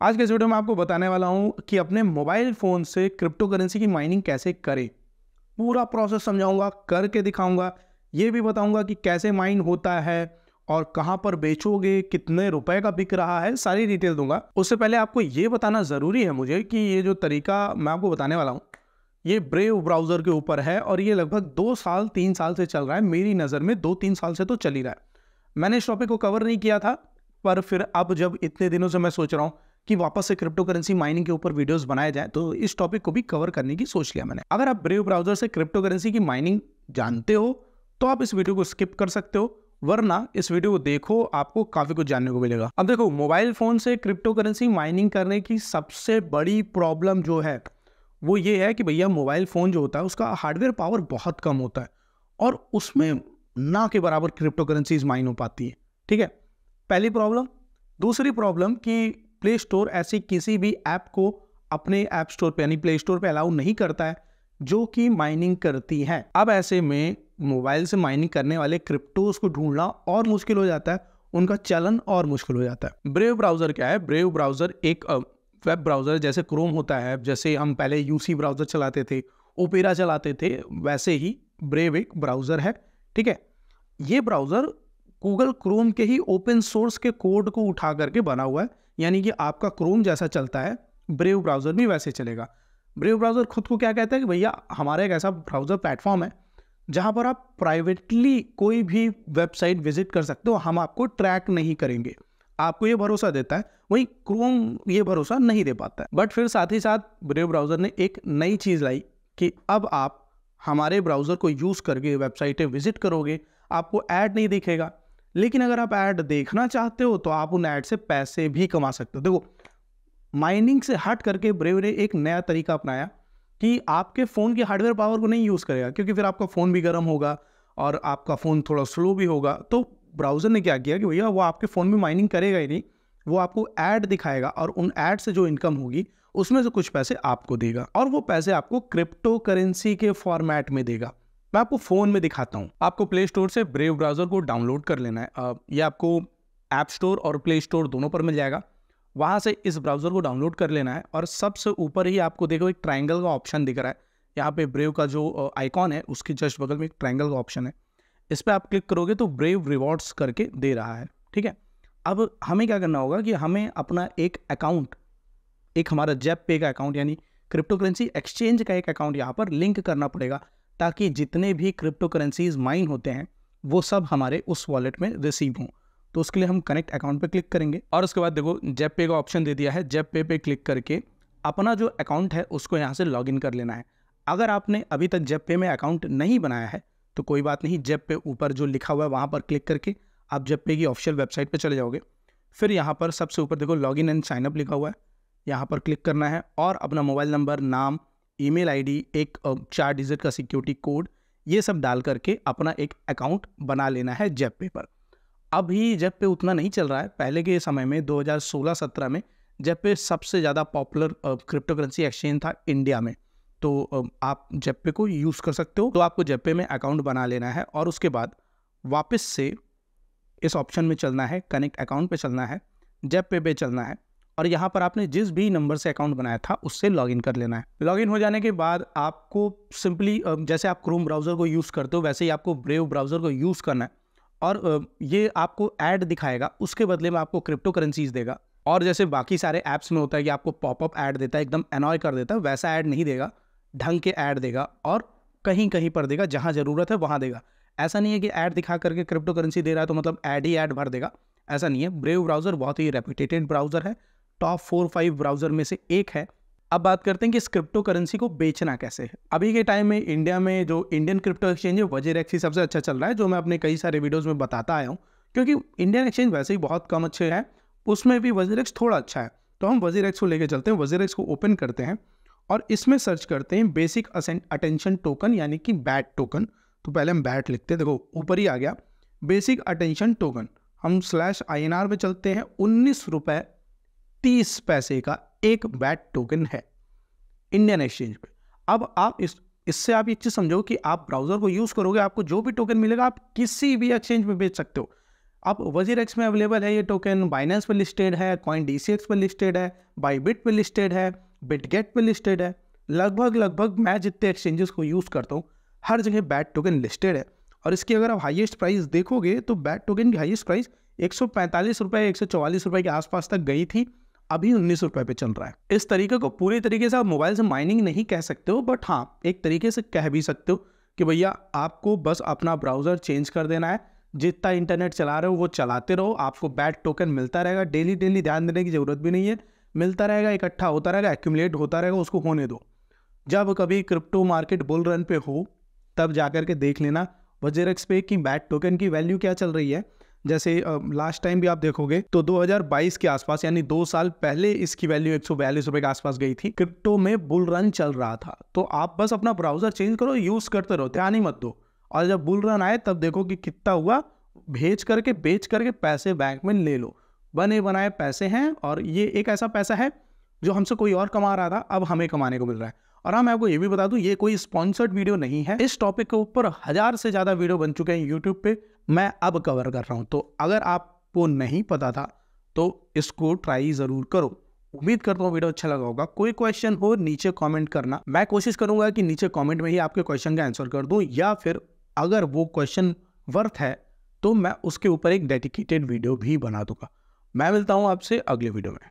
आज के इस वीडियो में आपको बताने वाला हूँ कि अपने मोबाइल फ़ोन से क्रिप्टो करेंसी की माइनिंग कैसे करें। पूरा प्रोसेस समझाऊँगा, करके दिखाऊँगा। ये भी बताऊँगा कि कैसे माइन होता है और कहाँ पर बेचोगे, कितने रुपए का बिक रहा है, सारी डिटेल दूँगा। उससे पहले आपको ये बताना ज़रूरी है मुझे कि ये जो तरीका मैं आपको बताने वाला हूँ, ये ब्रेव ब्राउज़र के ऊपर है और ये लगभग दो साल, तीन साल से चल रहा है। मेरी नज़र में दो, तीन साल से तो चल ही रहा है। मैंने इस टॉपिक को कवर नहीं किया था, पर फिर अब जब इतने दिनों से मैं सोच रहा हूँ कि वापस से क्रिप्टो करेंसी माइनिंग के ऊपर वीडियोस बनाए जाए तो इस टॉपिक को भी कवर करने की सोच लिया मैंने। अगर आप ब्रेव ब्राउज़र से क्रिप्टो करेंसी की माइनिंग जानते हो तो आप इस वीडियो को स्किप कर सकते हो, वरना इस वीडियो को देखो, आपको काफ़ी कुछ जानने को मिलेगा। अब देखो मोबाइल फ़ोन से क्रिप्टो करेंसी माइनिंग करने की सबसे बड़ी प्रॉब्लम जो है, वो ये है कि भैया मोबाइल फ़ोन जो होता है, उसका हार्डवेयर पावर बहुत कम होता है, और उसमें ना के बराबर क्रिप्टो करेंसीज माइन हो पाती है। ठीक है? पहली प्रॉब्लम दूसरी प्रॉब्लम कि प्ले स्टोर ऐसी किसी भी ऐप को अपने ऐप स्टोर पे, यानी प्ले स्टोर पे अलाउ नहीं करता है, जो कि माइनिंग करती है। अब ऐसे में मोबाइल से माइनिंग करने वाले क्रिप्टोज को ढूंढना और मुश्किल हो जाता है, उनका चलन और मुश्किल हो जाता है। ब्रेव ब्राउज़र क्या है? ब्रेव ब्राउज़र एक वेब ब्राउज़र जैसे क्रोम होता है, जैसे हम पहले यूसी ब्राउज़र चलाते थे ओपेरा चलाते थे, वैसे ही ब्रेव एक ब्राउज़र है, ठीक है? ये ब्राउज़र गूगल क्रोम के ही ओपन सोर्स के कोड को उठा करके बना हुआ है यानी कि आपका क्रोम जैसा चलता है ब्रेव ब्राउज़र भी वैसे चलेगा। ब्रेव ब्राउज़र खुद को क्या कहता है कि भैया, हमारा एक ऐसा ब्राउज़र प्लेटफॉर्म है, जहाँ पर आप प्राइवेटली कोई भी वेबसाइट विज़िट कर सकते हो, हम आपको ट्रैक नहीं करेंगे। आपको ये भरोसा देता है, वहीं क्रोम ये भरोसा नहीं दे पाता है। बट फिर साथ ही साथ ब्रेव ब्राउज़र ने एक नई चीज़ लाई कि अब आप हमारे ब्राउज़र को यूज़ करके वेबसाइटें विज़िट करोगे, आपको ऐड नहीं दिखेगा। लेकिन अगर आप ऐड देखना चाहते हो तो आप उन ऐड से पैसे भी कमा सकते हो। देखो माइनिंग से हट करके ब्रेव ने एक नया तरीका अपनाया कि आपके फ़ोन के हार्डवेयर पावर को नहीं यूज़ करेगा, क्योंकि फिर आपका फ़ोन भी गर्म होगा और आपका फ़ोन थोड़ा स्लो भी होगा। तो ब्राउज़र ने क्या किया कि भैया, वो आपके फ़ोन में माइनिंग करेगा ही नहीं, वो आपको ऐड दिखाएगा और उन ऐड से जो इनकम होगी, उसमें से कुछ पैसे आपको देगा और वो पैसे आपको क्रिप्टो करेंसी के फॉर्मेट में देगा। मैं आपको फ़ोन में दिखाता हूँ। आपको प्ले स्टोर से ब्रेव ब्राउज़र को डाउनलोड कर लेना है। ये आपको ऐप स्टोर और प्ले स्टोर दोनों पर मिल जाएगा। वहाँ से इस ब्राउज़र को डाउनलोड कर लेना है और सबसे ऊपर ही आपको देखो एक ट्राइंगल का ऑप्शन दिख रहा है। यहाँ पे ब्रेव का जो आइकॉन है, उसके जस्ट बगल में एक ट्राइंगल का ऑप्शन है। इस पर आप क्लिक करोगे तो ब्रेव रिवॉर्ड्स करके दे रहा है, ठीक है? अब हमें क्या करना होगा कि हमें अपना एक अकाउंट एक हमारा जेप पे का अकाउंट यानी क्रिप्टो करेंसी एक्सचेंज का एक अकाउंट यहाँ पर लिंक करना पड़ेगा। ताकि जितने भी क्रिप्टो करेंसीज माइन होते हैं, वो सब हमारे उस वॉलेट में रिसीव हों। तो उसके लिए हम कनेक्ट अकाउंट पे क्लिक करेंगे। और उसके बाद देखो जेप पे का ऑप्शन दे दिया है। जेप पे पे क्लिक करके अपना जो अकाउंट है, उसको यहाँ से लॉगिन कर लेना है। अगर आपने अभी तक जेप पे में अकाउंट नहीं बनाया है तो कोई बात नहीं जेप पे ऊपर जो लिखा हुआ है, वहाँ पर क्लिक करके आप जेप पे की ऑफिशियल वेबसाइट पर चले जाओगे। फिर यहाँ पर सबसे ऊपर देखो लॉगिन एंड साइनअप लिखा हुआ है। यहाँ पर क्लिक करना है और अपना मोबाइल नंबर नाम ईमेल आईडी, एक चार डिजिट का सिक्योरिटी कोड ये सब डाल करके अपना एक अकाउंट बना लेना है जेप पे पर। अभी जेप पे उतना नहीं चल रहा है। पहले के समय में 2016-17 में जेप पे सबसे ज़्यादा पॉपुलर क्रिप्टो करेंसी एक्सचेंज था इंडिया में। तो आप जेब पे को यूज़ कर सकते हो। तो आपको जेब पे में अकाउंट बना लेना है और उसके बाद वापस से इस ऑप्शन में चलना है कनेक्ट अकाउंट पे चलना है जेपे पे चलना है। और यहाँ पर आपने जिस भी नंबर से अकाउंट बनाया था, उससे लॉगिन कर लेना है। लॉगिन हो जाने के बाद आपको सिंपली जैसे आप क्रोम ब्राउज़र को यूज़ करते हो, वैसे ही आपको ब्रेव ब्राउज़र को यूज़ करना है। और ये आपको ऐड दिखाएगा, उसके बदले में आपको क्रिप्टो करेंसीज देगा। और जैसे बाकी सारे ऐप्स में होता है कि आपको पॉपअप ऐड देता है, एकदम एनॉय कर देता है, वैसा ऐड नहीं देगा, ढंग के ऐड देगा और कहीं कहीं पर देगा, जहाँ ज़रूरत है वहाँ देगा। ऐसा नहीं है कि ऐड दिखा करके क्रिप्टो करेंसी दे रहा है तो मतलब ऐड ही ऐड भर देगा, ऐसा नहीं है। ब्रेव ब्राउज़र बहुत ही रेपुटेटेड ब्राउज़र है टॉप फोर फाइव ब्राउज़र में से एक है। अब बात करते हैं कि इस क्रिप्टो करेंसी को बेचना कैसे है। अभी के टाइम में इंडिया में जो इंडियन क्रिप्टो एक्सचेंज है वज़ीर एक्स ही सबसे अच्छा चल रहा है, जो मैं अपने कई सारे वीडियोज़ में बताता आया हूँ। क्योंकि इंडियन एक्सचेंज वैसे ही बहुत कम अच्छे हैं, उसमें भी वज़ीर एक्स थोड़ा अच्छा है। तो हम वज़ीर एक्स को लेकर चलते हैं वज़ीर एक्स को ओपन करते हैं और इसमें सर्च करते हैं बेसिक अटेंशन टोकन यानी कि बैट टोकन तो पहले हम बैट लिखते हैं, देखो, ऊपर ही आ गया। बेसिक अटेंशन टोकन हम स्लैश आई एन आर में चलते हैं, उन्नीस रुपये तीस पैसे का एक बैट टोकन है इंडियन एक्सचेंज पे। अब आप इस, इससे आप एक चीज़ समझो कि आप ब्राउज़र को यूज़ करोगे, आपको जो भी टोकन मिलेगा, आप किसी भी एक्सचेंज में बेच सकते हो। अब वज़ीर एक्स में अवेलेबल है ये टोकन बाइनेंस पर लिस्टेड है कॉइन डी सी एक्स पर लिस्टेड है बाईबिट पर लिस्टेड है बिटगेट पर लिस्टेड है। लगभग लगभग मैं जितने एक्सचेंजेस को यूज़ करता हूँ, हर जगह बैट टोकन लिस्टेड है। और इसकी अगर आप हाईएस्ट प्राइस देखोगे तो बैट टोकन की हाईएस्ट प्राइस एक सौ पैंतालीस रुपये एक सौ चौवालीस रुपये के आसपास तक गई थी। अभी उन्नीस रुपये पे चल रहा है। इस तरीके को पूरी तरीके से आप मोबाइल से माइनिंग नहीं कह सकते हो, बट हाँ एक तरीके से कह भी सकते हो कि भैया, आपको बस अपना ब्राउज़र चेंज कर देना है। जितना इंटरनेट चला रहे हो, वो चलाते रहो। आपको बैड टोकन मिलता रहेगा। डेली डेली ध्यान देने की ज़रूरत भी नहीं है। मिलता रहेगा, इकट्ठा होता रहेगा एक्यूमुलेट होता रहेगा, उसको होने दो। जब कभी क्रिप्टो मार्केट बुल रन पे हो, तब जाकर के देख लेना। वजेरक्स पे कि बैट टोकन की वैल्यू क्या चल रही है? जैसे लास्ट टाइम भी आप देखोगे तो 2022 के आसपास, यानी दो साल पहले इसकी वैल्यू एक सौ के आसपास गई थी क्रिप्टो में बुल रन चल रहा था। तो आप बस अपना ब्राउज़र चेंज करो यूज़ करते रहो, ध्यान ही मत दो। और जब बुल रन आए, तब देखो कि कितना हुआ, भेज करके, बेच करके पैसे बैंक में ले लो। बने बनाए पैसे हैं, और ये एक ऐसा पैसा है, जो हमसे कोई और कमा रहा था, अब हमें कमाने को मिल रहा है। और हाँ मैं आपको ये भी बता दूँ, ये कोई स्पॉन्सर्ड वीडियो नहीं है। इस टॉपिक के ऊपर हज़ार से ज़्यादा वीडियो बन चुके हैं यूट्यूब पे। मैं अब कवर कर रहा हूँ। तो अगर आपको नहीं पता था तो इसको ट्राई ज़रूर करो। उम्मीद करता हूँ वीडियो अच्छा लगा होगा। कोई क्वेश्चन हो, नीचे कमेंट करना। मैं कोशिश करूँगा कि नीचे कमेंट में ही आपके क्वेश्चन का आंसर कर दूँ, या फिर अगर वो क्वेश्चन वर्थ है तो मैं उसके ऊपर एक डेडिकेटेड वीडियो भी बना दूँगा। मैं मिलता हूँ आपसे अगले वीडियो में।